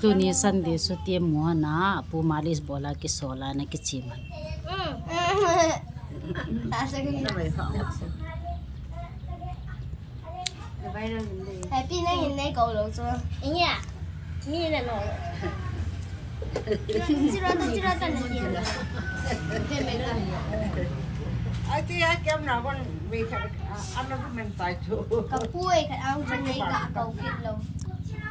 tuni san de su tie mo na pu malis bola ki sola na ki chiman happy na yin nei gou lo zo yin ya mi na no Ai tia kem nào con cái ăn nó cũng mình tài chủ Cậu vui cái ao trên đây cả cầu kịch luôn.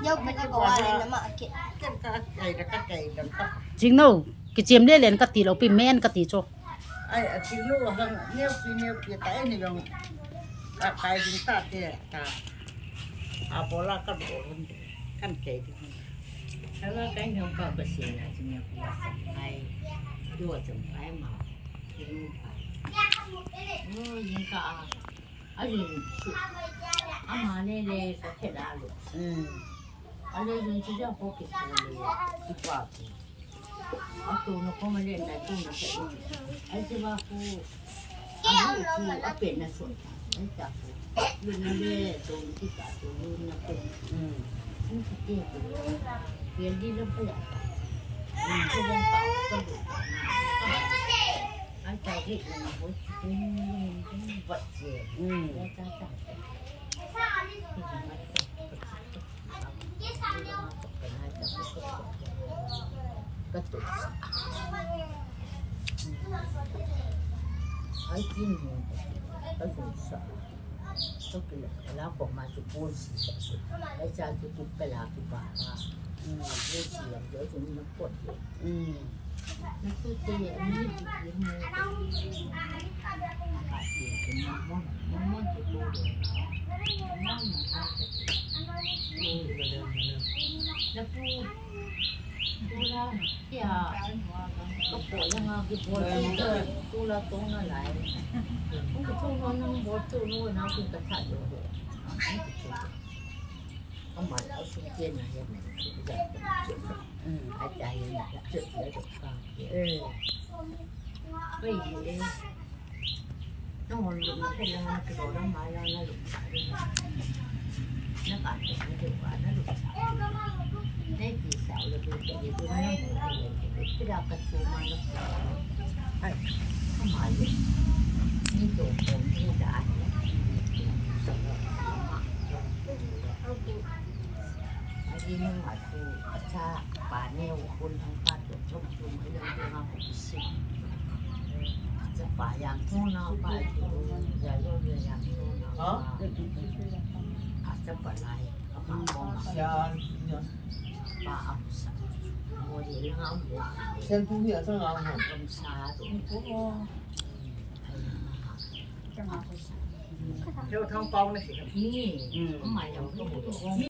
Dâu bên cái cầu ai nó mà kịch. cái cái cái cái cái cái đừng có jing no ki chim le len ka ti lo pi men ka ti cho. Ai chỉ lúc hàng nêu phi nêu kia cái này lòng cái cái chúng ta thì à à bỏ ra cái luôn. Cái cái Kalau kan yang kau bersih lah cuma aku sampai dua sampai mau kirim ရင်ကအားအဲ့ဒီအမှန်နဲ့လည်းဆက်ထက်လာလို့အင်းအဲ့ဒီရင်ချကြဖို့ကိစ္စလေးဒီပါအတူမကောင်းမလဲတိုက်ကုန်တယ်အဲ့ဒီပါကိုအခုအပင်နဲ့ဆိုတာအဲ့ဒါကိုလူနဲ့တုံးကြည့်တာလူနဲ့ပုံအင်းသူကတည်းကရည်ရည်လို့ပြရတယ်ဒီကောင်ကတော့ bapa. Hmm, dia siap dia tu nak pot dia. ừ Nak tu dia ni dia mau. Apa dia kena mau mau tu tu. Nak tu Tula, ya, kepo yang aku buat itu, tula tu nak lai. Aku tu nak nak buat tu, nak aku kata je. Kamu ada sujian lah yang sudah ừ Ada yang sudah dekat. ừ Vậy nó còn lụng cái là cái đồ đó mà nó nó lụng xả đi nó cả cái cái hiệu quả nó lụng xả đấy thì xạo là được cái gì tôi nói cái đào cắt chua mà nó không phải gì như chỗ cồn như đã 이는 맞고 가차 많이 오곤 한파 조금 좀 흘러들어가 보시 가차 바양토 나와도 야로를 양토 나와 가차 발라이 가만고 마야 바암사 머리 일하고 전통이 여자가 검사도 보고 theo thông con nó sẽ gặp. Ừ. Mà dòng có một